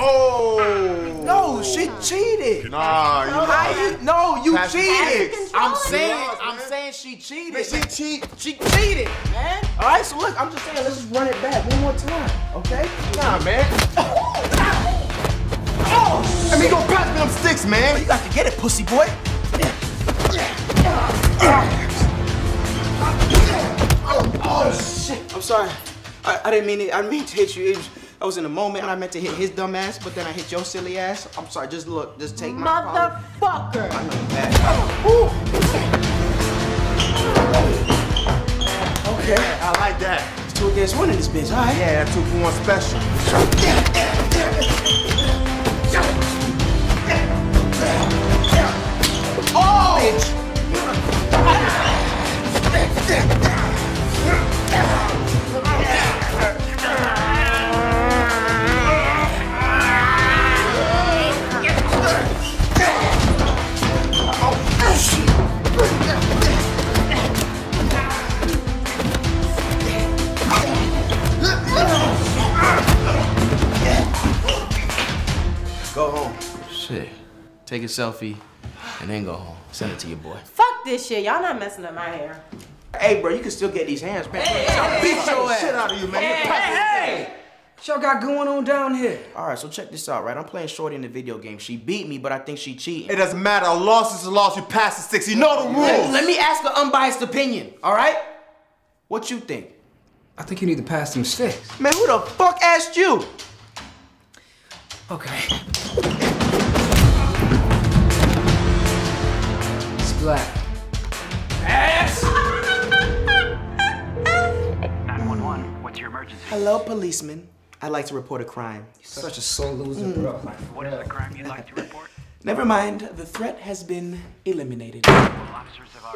Oh. No, she cheated. Nah, you know. you- No, you cheated. I'm saying, I'm saying she cheated. Man, she cheat. She cheated, man. All right, so look, I'm just saying, let's just run it back one more time, okay? Nah, man. Oh, Let me go pass me them sticks, man. you got to get it, pussy boy. Oh shit! I'm sorry. I, I didn't mean it. I didn't mean to hit you. It I was in a moment and I meant to hit his dumb ass, but then I hit your silly ass. I'm sorry. Just look. Just take my apology. Motherfucker. I know you bad. Ooh. Okay. I like that. It's two against one in this bitch. All right. Yeah, that two for one special. Oh! Bitch. Ah. Shit. Take a selfie and then go home. Send it to your boy. Fuck this shit. Y'all not messing up my hair. Hey, bro, you can still get these hands back. I'll beat your shit out of you, man. Hey! hey. What y'all got going on down here? All right, so check this out, right? I'm playing Shorty in the video game. She beat me, but I think she cheated. It doesn't matter. A loss is a loss. You pass the six. You know the rules. let me ask an unbiased opinion, all right? What you think? I think you need to pass some sticks. Man, who the fuck asked you? Okay. It's black. 911, what's your emergency? Hello, policeman. I'd like to report a crime. Such a soul loser, bro. Mm. What is the crime you'd like to report? Never mind, the threat has been eliminated. Officers have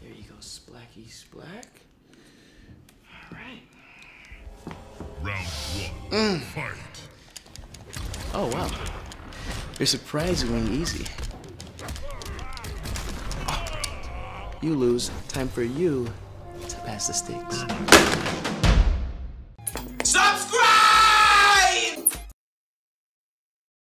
There you go, Splacky Splack. All right. Round Mm. Fight. Oh, wow. You're surprisingly easy. You lose. Time for you to pass the sticks.